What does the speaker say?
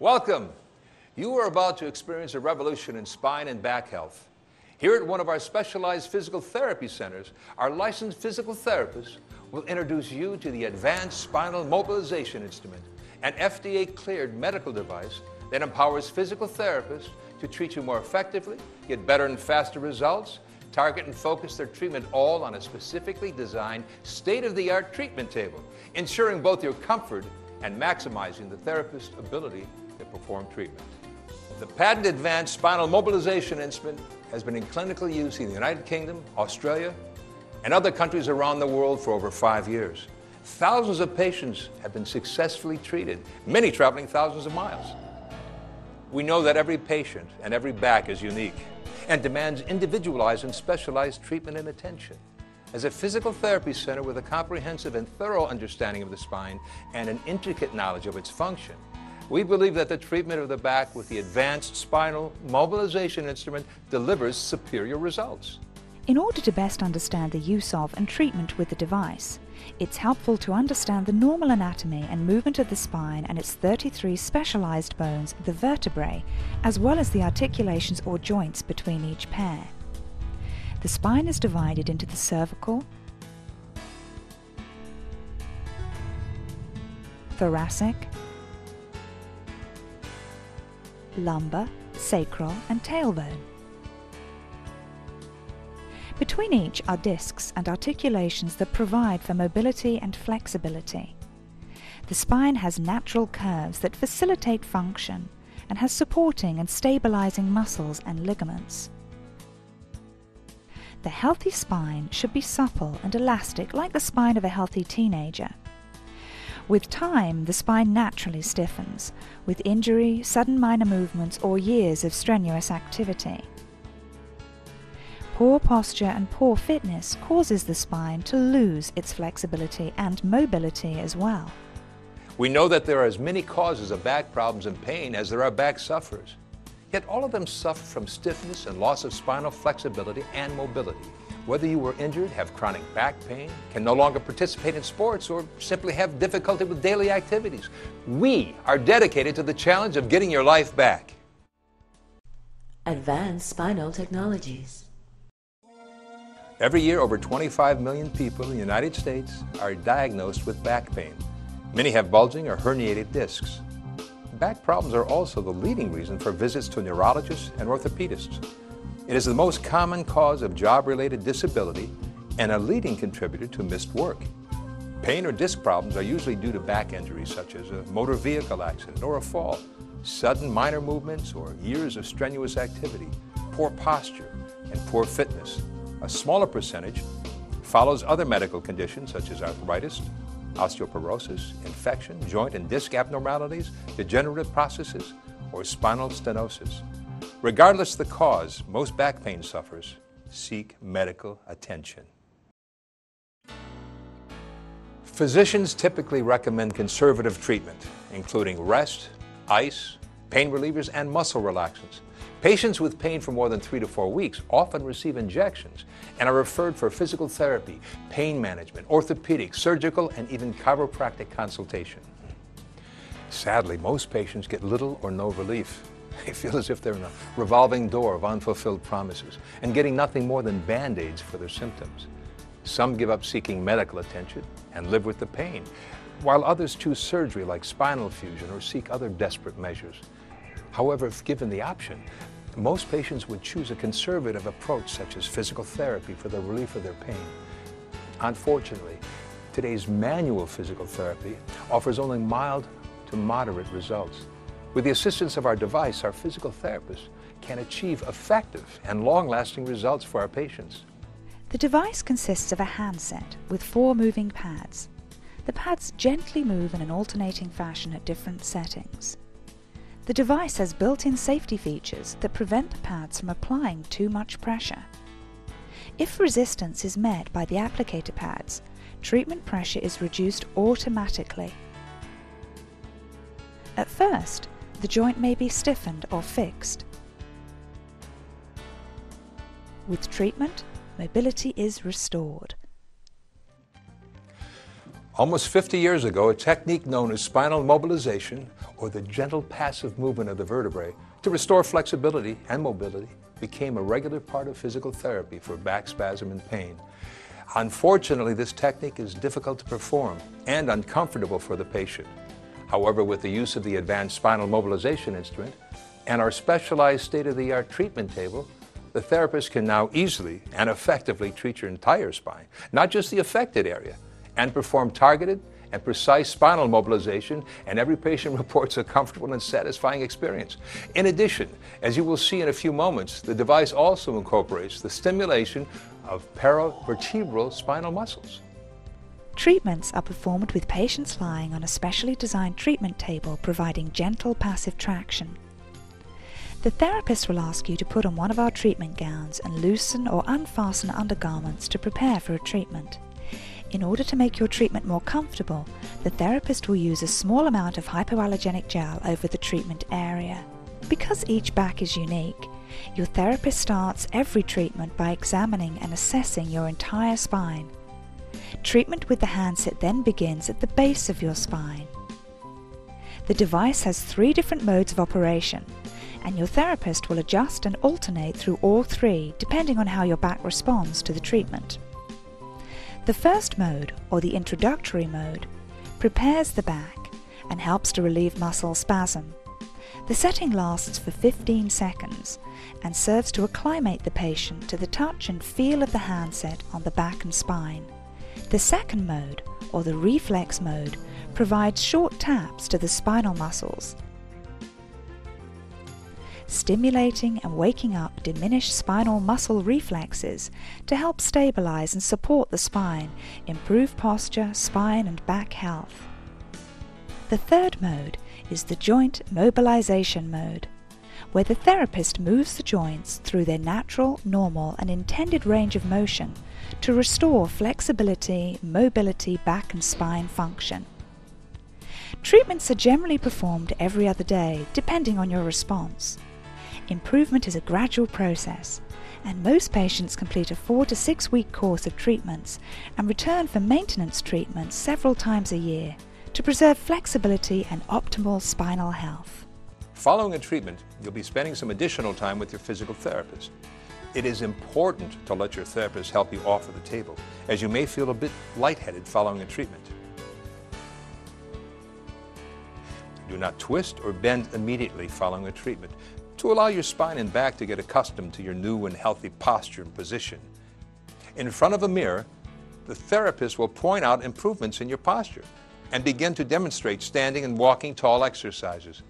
Welcome. You are about to experience a revolution in spine and back health. Here at one of our specialized physical therapy centers, our licensed physical therapists will introduce you to the Advanced Spinal Mobilization Instrument, an FDA cleared medical device that empowers physical therapists to treat you more effectively, get better and faster results, target and focus their treatment all on a specifically designed state of the art treatment table, ensuring both your comfort and maximizing the therapist's ability perform treatment. The patented advanced spinal mobilization instrument has been in clinical use in the United Kingdom, Australia, and other countries around the world for over five years. Thousands of patients have been successfully treated, many traveling thousands of miles. We know that every patient and every back is unique and demands individualized and specialized treatment and attention. As a physical therapy center with a comprehensive and thorough understanding of the spine and an intricate knowledge of its function, we believe that the treatment of the back with the advanced spinal mobilization instrument delivers superior results. In order to best understand the use of and treatment with the device, it's helpful to understand the normal anatomy and movement of the spine and its 33 specialized bones, the vertebrae, as well as the articulations or joints between each pair. The spine is divided into the cervical, thoracic, lumbar, sacral and tailbone. Between each are discs and articulations that provide for mobility and flexibility. The spine has natural curves that facilitate function and has supporting and stabilizing muscles and ligaments. The healthy spine should be supple and elastic like the spine of a healthy teenager. With time, the spine naturally stiffens, with injury, sudden minor movements, or years of strenuous activity. Poor posture and poor fitness causes the spine to lose its flexibility and mobility as well. We know that there are as many causes of back problems and pain as there are back sufferers. Yet all of them suffer from stiffness and loss of spinal flexibility and mobility. Whether you were injured, have chronic back pain, can no longer participate in sports, or simply have difficulty with daily activities, we are dedicated to the challenge of getting your life back. Advanced Spinal Technologies. Every year, over 25 million people in the United States are diagnosed with back pain. Many have bulging or herniated discs. Back problems are also the leading reason for visits to neurologists and orthopedists. It is the most common cause of job-related disability and a leading contributor to missed work. Pain or disc problems are usually due to back injuries such as a motor vehicle accident or a fall, sudden minor movements or years of strenuous activity, poor posture, and poor fitness. A smaller percentage follows other medical conditions such as arthritis, osteoporosis, infection, joint and disc abnormalities, degenerative processes, or spinal stenosis. Regardless of the cause, most back pain sufferers seek medical attention. Physicians typically recommend conservative treatment, including rest, ice, pain relievers, and muscle relaxants. Patients with pain for more than three to four weeks often receive injections and are referred for physical therapy, pain management, orthopedic, surgical, and even chiropractic consultation. Sadly, most patients get little or no relief. They feel as if they're in a revolving door of unfulfilled promises and getting nothing more than band aids for their symptoms. Some give up seeking medical attention and live with the pain, while others choose surgery like spinal fusion or seek other desperate measures. However, if given the option, most patients would choose a conservative approach such as physical therapy for the relief of their pain. Unfortunately, today's manual physical therapy offers only mild to moderate results. With the assistance of our device, our physical therapists can achieve effective and long-lasting results for our patients. The device consists of a handset with four moving pads. The pads gently move in an alternating fashion at different settings. The device has built-in safety features that prevent the pads from applying too much pressure. If resistance is met by the applicator pads, treatment pressure is reduced automatically. At first, the joint may be stiffened or fixed. With treatment, mobility is restored. Almost 50 years ago, a technique known as spinal mobilization or the gentle passive movement of the vertebrae to restore flexibility and mobility became a regular part of physical therapy for back spasm and pain. Unfortunately, this technique is difficult to perform and uncomfortable for the patient. However, with the use of the advanced spinal mobilization instrument and our specialized state-of-the-art treatment table, the therapist can now easily and effectively treat your entire spine, not just the affected area, and perform targeted and precise spinal mobilization, and every patient reports a comfortable and satisfying experience. In addition, as you will see in a few moments, the device also incorporates the stimulation of paravertebral spinal muscles. Treatments are performed with patients lying on a specially designed treatment table providing gentle passive traction. The therapist will ask you to put on one of our treatment gowns and loosen or unfasten undergarments to prepare for a treatment. In order to make your treatment more comfortable, the therapist will use a small amount of hypoallergenic gel over the treatment area. Because each back is unique, your therapist starts every treatment by examining and assessing your entire spine. Treatment with the handset then begins at the base of your spine. The device has three different modes of operation, and your therapist will adjust and alternate through all three depending on how your back responds to the treatment. The first mode, or the introductory mode, prepares the back and helps to relieve muscle spasm. The setting lasts for 15 seconds and serves to acclimate the patient to the touch and feel of the handset on the back and spine. The second mode, or the reflex mode, provides short taps to the spinal muscles stimulating and waking up diminished spinal muscle reflexes to help stabilize and support the spine, improve posture, spine and back health. The third mode is the joint mobilization mode, where the therapist moves the joints through their natural, normal and intended range of motion to restore flexibility, mobility, back and spine function. Treatments are generally performed every other day, depending on your response. Improvement is a gradual process, and most patients complete a four to six week course of treatments and return for maintenance treatments several times a year to preserve flexibility and optimal spinal health. Following a treatment, you'll be spending some additional time with your physical therapist. It is important to let your therapist help you off of the table, as you may feel a bit lightheaded following a treatment. Do not twist or bend immediately following a treatment to allow your spine and back to get accustomed to your new and healthy posture and position. In front of a mirror, the therapist will point out improvements in your posture and begin to demonstrate standing and walking tall exercises.